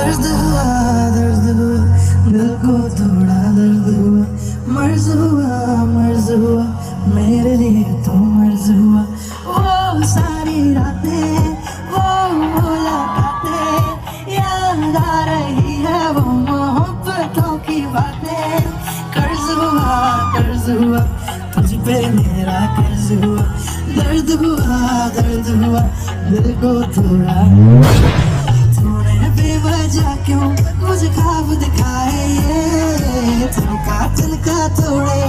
दर्द हुआ दर्द हुआ, दिल को थोड़ा दर्द हुआ। मर्ज हुआ मर्ज हुआ, मेरे लिए तो मर्ज हुआ। वो सारी रातें वो मुलाकातें, याद आ रही है वो मोहब्बतों की बातें। कर्ज हुआ कर्ज हुआ, तुझ पे मेरा कर्ज हुआ। दर्द हुआ दर्द हुआ, दिल को थोड़ा नशा क्यों? मुझे खाब दिखाए ये। दिल का दिल का थोड़े